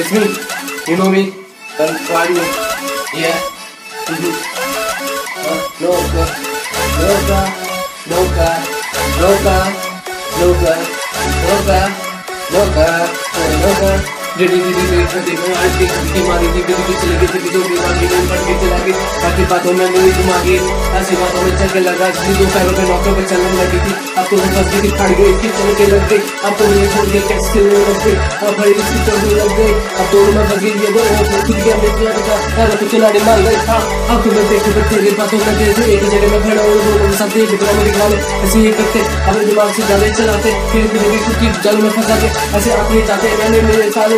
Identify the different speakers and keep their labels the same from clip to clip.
Speaker 1: It's me. You know me. Are you? Yeah. Mhm. Uh, no car. No car. No car. No car. No दीदी मेरी छठी में आज की छठी मारी थी की चली गई थी जो भी मांगी नहीं पट के चला गई बाकी बातों में मेरी तुम आ गई ऐसी बातों में चल के लगा जिसकी दो पैरों पे नौकरों पे चलने लगी थी। अब तो वो फंस गई थी खड़ गई चल के लग गई अब तो मुझे छोड़ के कैसे खेलने लग गई अब भाई इसकी चलने लग गई अब तो मैं फंस ये वो खुद गया, मैं किया था अरे तो खिलाड़ी मार गई था। अब तो मैं देख के तेरी बातों में दे एक जगह में खड़ा हूँ दोनों के साथ देख रहा मेरे गाने ऐसे ही करते, अपने दिमाग से ज़्यादा चलाते। फिर भी खुद की जल में फंसा के ऐसे आप नहीं चाहते मैंने मेरे सालों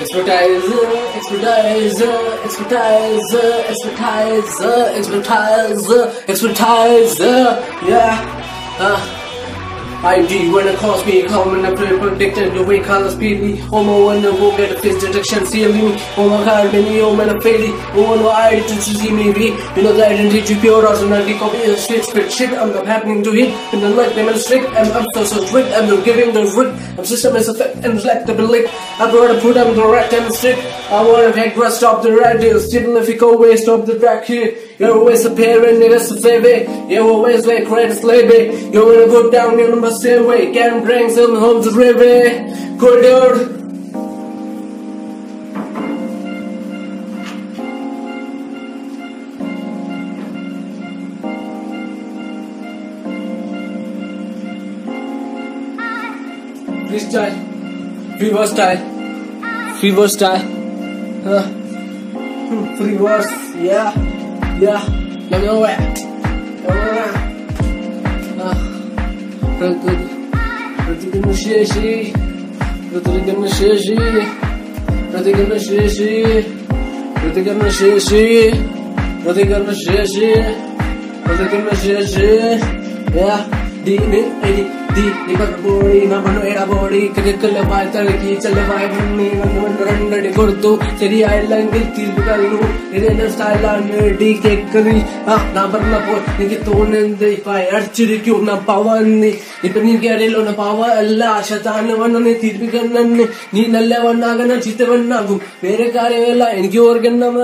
Speaker 1: Expertiser, expertiser, expertiser, expertiser, expertiser, expertiser. Yeah. Uh. ID when it calls me, come and I play predicted the way color speedily. Oh, Homo when the go get a face detection, see me. Oh, Homo car many oh man a fairly. Oh no I to see me be. You know the identity pure personality copy is straight spit shit. I'm not happening to hit. In the light demonstrate. I'm up so so strict. I'm not giving the root. I'm system is effect and like the lick. I brought a put I'm direct and strict. I wanna take rest stop the radio. Still if you go away, stop the track here. You're always appearing, niggas a baby. You're always like credit slavery. You're gonna go down your number Stay we can bring some home to river. Cool dude. Freestyle, free verse style, free verse style, huh? Hmm, free verse, yeah, yeah, you know it, you know it. Yeah, ബുദ്ധി നിവർബോളി നമ്മളുടെ ബോളി കിഴക്കുള്ളമായി തഴുകി ചെല്ലമായി മുങ്ങി നമ്മൾ രണ്ടടി കൊടുത്തു. ശരിയായില്ലെങ്കിൽ തിരിച്ചു കഴിഞ്ഞു ഇതിന്റെ സ്റ്റൈലാണ് ഡി കേക്കറി. ആ ഞാൻ പറഞ്ഞപ്പോൾ എനിക്ക് തോന്നുന്നത് അടിച്ചിരിക്കും. നാം. പവന്ന് ഇപ്പൊ നിനക്ക് അറിയില്ല പവ അല്ല. ശതാന് വണ്ണെന്ന് തിരിപ്പിക്കണെന്ന് നീ നല്ലവണ്ണാകണം ചിത്തവണ്ണാകും. വേറെ കാര്യമല്ല. എനിക്ക് ഓർക്കണം